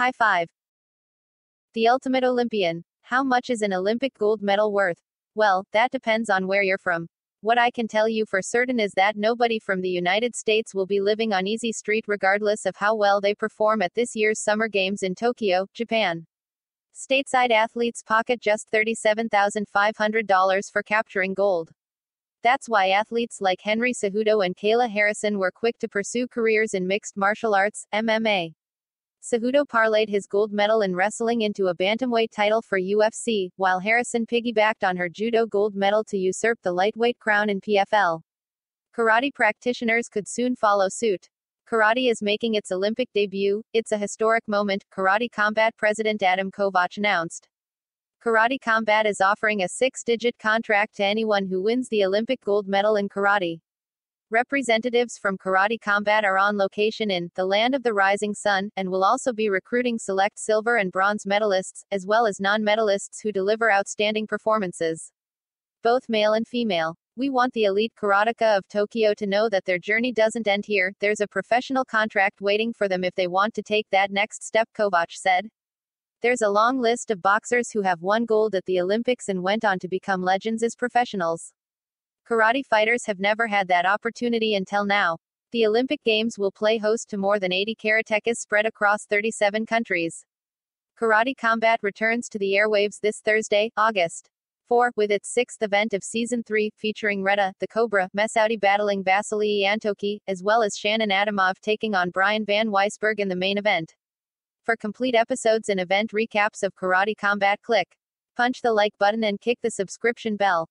High five. The ultimate Olympian. How much is an Olympic gold medal worth? Well, that depends on where you're from. What I can tell you for certain is that nobody from the United States will be living on easy street regardless of how well they perform at this year's Summer Games in Tokyo, Japan. Stateside athletes pocket just $37,500 for capturing gold. That's why athletes like Henry Cejudo and Kayla Harrison were quick to pursue careers in mixed martial arts, MMA. Cejudo parlayed his gold medal in wrestling into a bantamweight title for UFC, while Harrison piggybacked on her judo gold medal to usurp the lightweight crown in PFL. Karate practitioners could soon follow suit. Karate is making its Olympic debut, it's a historic moment, Karate Combat President Adam Kovacs announced. Karate Combat is offering a six digit contract to anyone who wins the Olympic gold medal in karate. Representatives from Karate Combat are on location in the Land of the Rising Sun, and will also be recruiting select silver and bronze medalists, as well as non medalists who deliver outstanding performances. Both male and female. We want the elite karateka of Tokyo to know that their journey doesn't end here, there's a professional contract waiting for them if they want to take that next step, Kovacs said. There's a long list of boxers who have won gold at the Olympics and went on to become legends as professionals. Karate fighters have never had that opportunity until now. The Olympic Games will play host to more than 80 karatekas spread across 37 countries. Karate Combat returns to the airwaves this Thursday, August 4, with its sixth event of Season 3, featuring Reta, the Cobra, Mesaudi battling Vasily Antoki, as well as Shannon Adamov taking on Brian Van Weisberg in the main event. For complete episodes and event recaps of Karate Combat click. Punch the like button and kick the subscription bell.